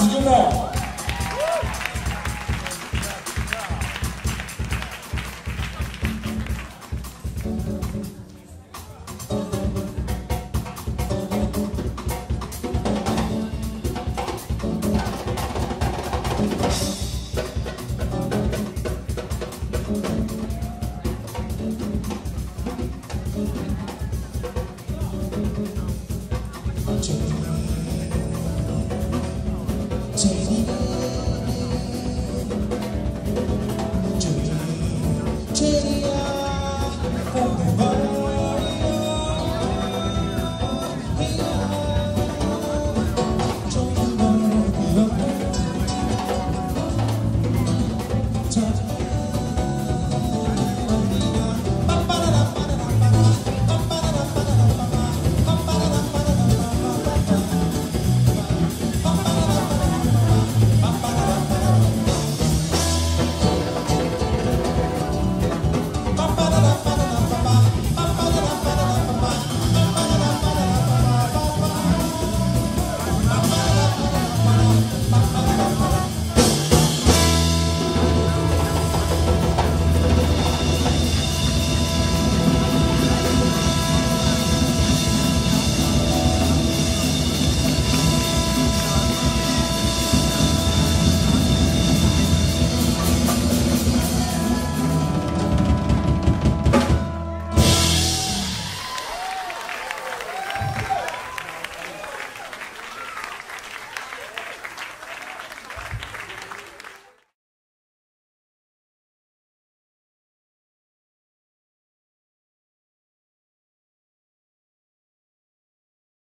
80名ちょっと。take